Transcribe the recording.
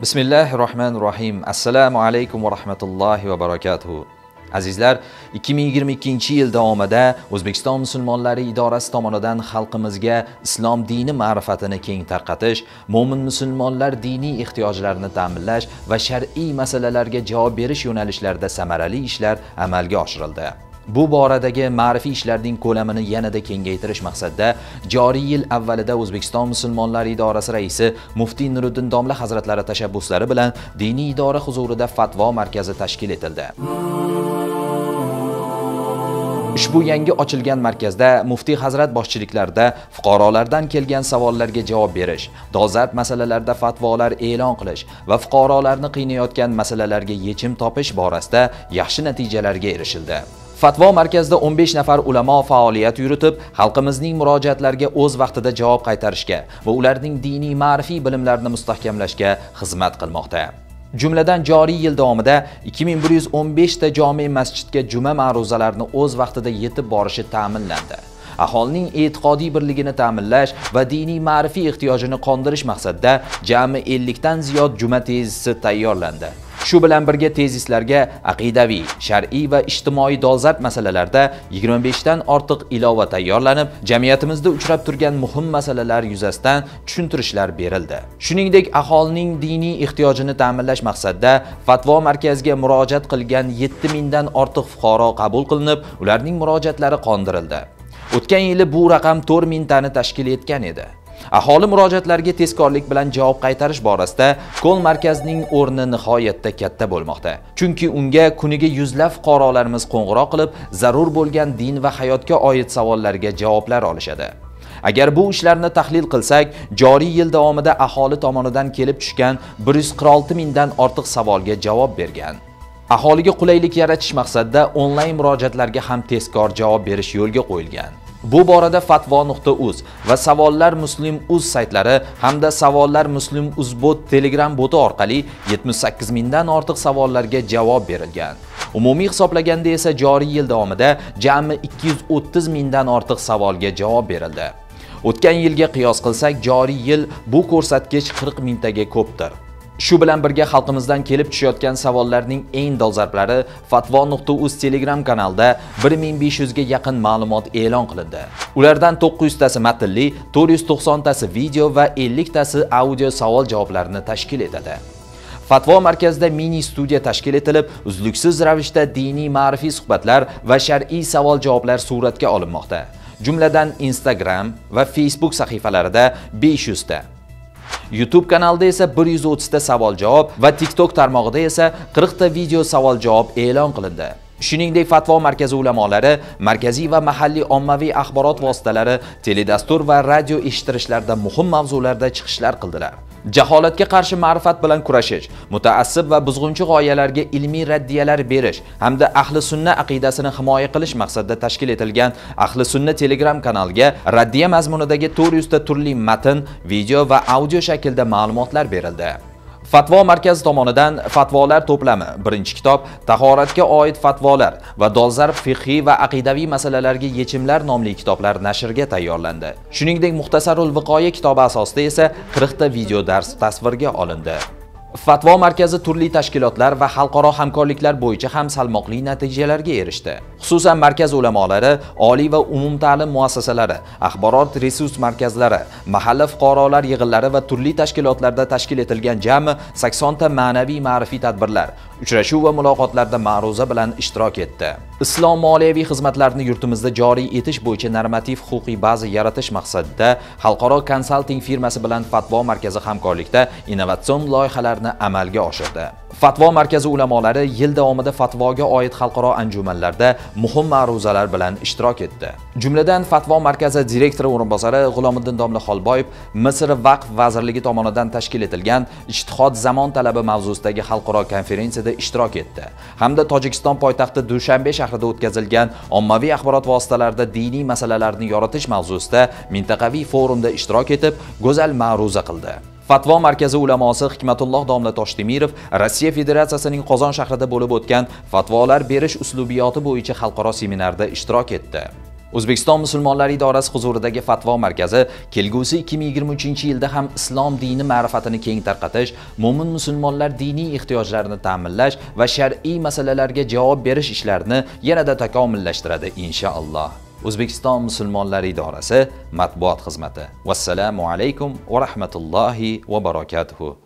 bismillahi rohmanir rohim assalomu alaykum va rahmatullohi va barakatuh. Azizlar 2022 yil davomida o'zbekiston musulmonlari idorasi tomonidan xalqimizga islom dini ma'rifatini keng tarqatish mo'min musulmonlar diniy ehtiyojlarini ta'minlash va shar'iy masalalarga javob berish yo'nalishlarida samarali ishlar amalga oshirildi. Bu boradagi ma'rifiy ishlarning ko'lamini yanada kengaytirish maqsadida joriy yil avvalida O'zbekiston musulmonlari idorasi raisi Muftiy Nuriddin domla hazratlari tashabbuslari bilan diniy idora huzurida fatvo markazi tashkil etildi. Ushbu yangi ochilgan markazda muftiy hazrat boshchiliklarida fuqarolardan kelgan savollarga javob berish, dolzarb masalalarda fatvolar e'lon qilish va fuqarolarni qiynayotgan masalalarga yechim topish borasida yaxshi natijalarga erishildi. Fatvo markazida 15 nafar ulamo faoliyat yuritib, xalqimizning murojaatlariga o'z vaqtida javob qaytarishga va ularning diniy ma'rifiy bilimlarini mustahkamlashga xizmat qilmoqda. Jumladan joriy yil davomida 2115 ta jome masjidga juma ma'ruzalarini o'z vaqtida yetib borishi ta'minlandi. aholining e'tiqodiy birligini ta'minlash va diniy ma'rifiy ehtiyojini qondirish maqsadida jami 50 dan ziyod juma tezisi tayyorlandi. Shu bilan birga tezislarga aqidaviy, shar'iy va ijtimoiy dolzarb masalalarda 25 dan ortiq ilova tayyorlanib, jamiyatimizda uchrab turgan muhim masalalar yuzasidan tushuntirishlar berildi. Shuningdek, aholining diniy ehtiyojini ta'minlash maqsadida fatvo markaziga murojaat qilgan 7 mingdan ortiq fuqaro qabul qilinib, ularning murojaatlari qondirildi. O'tgan yili bu raqam 4 mingtani tashkil etgan edi. Aholi murojaatlariga tezkorlik bilan javob qaytarish borasida Ko'l markazining o'rni nihoyatda katta bo'lmoqda. Chunki unga kuniga yuzlab fuqarolarimiz qo'ng'iroq qilib, zarur bo'lgan din va hayotga oid savollarga javoblar olishadi. Agar bu ishlarni tahlil qilsak, joriy yil davomida aholi tomonidan kelib tushgan 146 mingdan ortiq savolga javob bergan. Aholiga qulaylik yaratish maqsadida onlayn murojaatlarga ham tezkor javob berish yo'lga qo'yilgan. Bu borada fatvo.uz va savollar muslim.uz saytlari hamda savollar bot Telegram boti orqali 78 mingdan ortiq savollarga javob berilgan. Umumiy hisoblaganda esa joriy yil davomida jami 230 mingdan ortiq savolga javob berildi. O'tgan yilga qiyos qilsak, joriy yil bu ko'rsatkich 40 mingtaga ko'pdir. Shu bilan birga xalqimizdan kelib tushayotgan savollarning eng dolzarblari fatvo.uz Telegram kanalida 1500 ga yaqin ma'lumot e'lon qilindi. Ulardan 900 tasi matnli, 490 tasi video va 50 tasi audio savol javoblarini tashkil etadi. Fatvo markazida mini studiya tashkil etilib, uzluksiz ravishda diniy ma'rifiy suhbatlar va shar'iy savol-javoblar suratga olinmoqda. Jumladan Instagram va Facebook sahifalarida 500 ta YouTube kanalida esa 130 ta savol-javob va TikTok tarmog'ida esa 40 ta video savol-javob e'lon qilindi. Shuningdek, fatvo markazi ulamolari markaziy va mahalliy ommaviy axborot vositalari, teledastur va radio eshittirishlarda muhim mavzularda chiqishlar qildilar. Jaholatga qarshi ma'rifat bilan kurashish, mutaassib va buzg'unchi g'oyalarga ilmiy raddiyalar berish hamda ahli sunna aqidasini himoya qilish maqsadida tashkil etilgan Ahli sunna Telegram kanaliga raddiya mazmunidagi 400 ta turli matn, video va audio shaklda ma'lumotlar berildi. Fatvo markazi tomonidan Fatvolar to'plami birinchi kitob Tahoratga oid fatvolar va dolzarb fiqhiy va aqidaviy masalalarga yechimlar nomli kitoblar nashrga tayyorlandi. Shuningdek, Muxtasarul Viqoya kitobi asosida esa 40 ta video dars tasvirga olindi. Fatvo markazi turli tashkilotlar va xalqaro hamkorliklar bo'yicha ham salmoqli natijalarga erishdi. Xususan, markaz ulamolari, oliy va umumta'lim muassasalari, axborot resurs markazlari, mahalla fuqarolar yig'inlari va turli tashkilotlarda tashkil etilgan jami 80 ta ma'naviy ma'rifiy tadbirlar, uchrashuv va muloqotlarda ma'ruza bilan ishtirok etdi. Islom moliyaviy xizmatlarini yurtimizda joriy etish bo'yicha normativ huquqiy baza yaratish maqsadida xalqaro konsalting firmasi bilan Fatvo markazi hamkorlikda innovatsion loyihalarni amalga oshirdi. Fatvo markazi ulamolari yil davomida fatvoga oid xalqaro anjumanlarda muhim ma'ruzalar bilan ishtirok etdi. Jumladan Fatvo markazi direktori o'rinbosari G'ulomiddin Domlaxolboyev Misr vaqf vazirligi tomonidan tashkil etilgan Ijtihod zamon talabi mavzusidagi xalqaro konferensiyada ishtirok etdi. Hamda Tojikiston poytaxti Dushanbe shahrida o'tkazilgan ommaviy axborot vositalarida diniy masalalarni yoritish mavzusida mintaqaviy forumda ishtirok etib, go'zal ma'ruza qildi. Fatvo markazi ulamosi Hikmatulloh domla Toshdemirov Rossiya Federatsiyasining Qozon shahrida bo'lib o'tgan fatvolar berish uslubiyoti bo'yicha xalqaro seminarda ishtirok etdi. O'zbekiston musulmonlari idorasi huzuridagi fatvo markazi kelgusi 2023-yilda ham islom dini ma'rifatini keng tarqatish, mo'min musulmonlar diniy ehtiyojlarini ta'minlash va shar'iy masalalarga javob berish ishlarini yanada takomillashtiradi inshaalloh. O'zbekiston musulmonlari idorasi matbuot xizmati. Vassalomu alaykum va rahmatullohi va barakatuhu